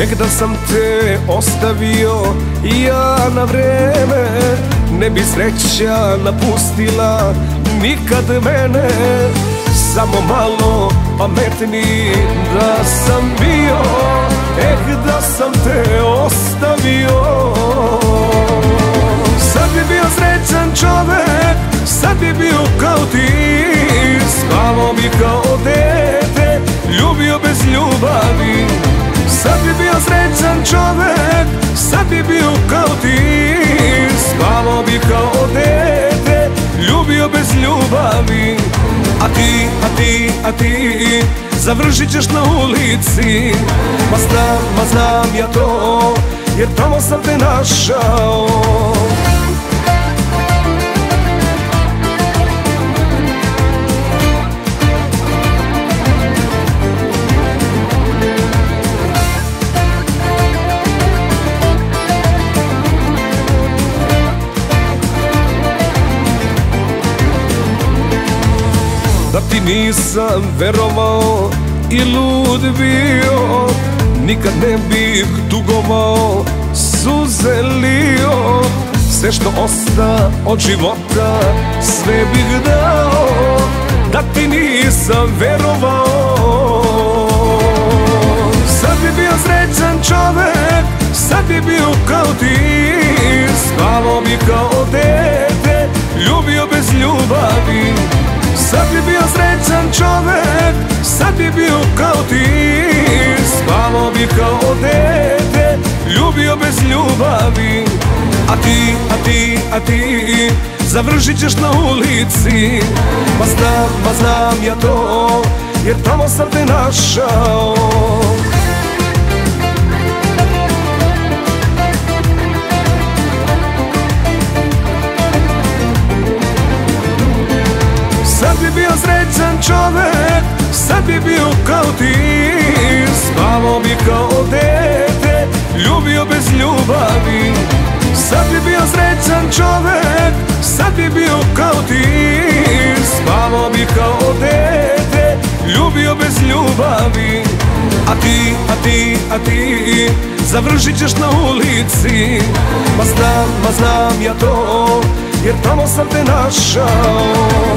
Nek da sam te ostavio ja na vreme Ne bi sreća napustila nikad mene. Samo malo pametni da sam bio Eh da sam te ostavio. Sad bi bio srećan čovek Sad bi bio kao ti Spavao bi kao dete Ljubio bez ljubavi Sad bi bio srećan čovek Sad bi bio kao ti. Spavao bi kao dete Ljubio bez ljubavi. A ti, a ti, a ti Završit ćeš na ulici. Ma znam, ma znam ja to Jer tamo sam te našao Da ti nisam verovao i lud bio Nikad ne bih tugovao, suze lio. Sve što osta od života, sve bih dao Da ti nisam verovao. Sad bi bio srećan čovek, sad bi bio kao ti Spavao bi kao dete, bi bio kao ti Spavao bi kao dete, ljubio bez ljubavi. A ti, a ti, a ti, završit ćeš na ulici. Ma znam, ma znam ja to, jer tamo sam te našao. Sad bi bio srećan čovek, ljubio bez ljubavi. Sad bi bio srećan čovek, sad bi bio kao ti. Spavao bi kao dete, ljubio bez ljubavi. A ti, a ti, a ti, završit ćeš na ulici. Ma znam, ma znam ja to, jer tamo sam te našao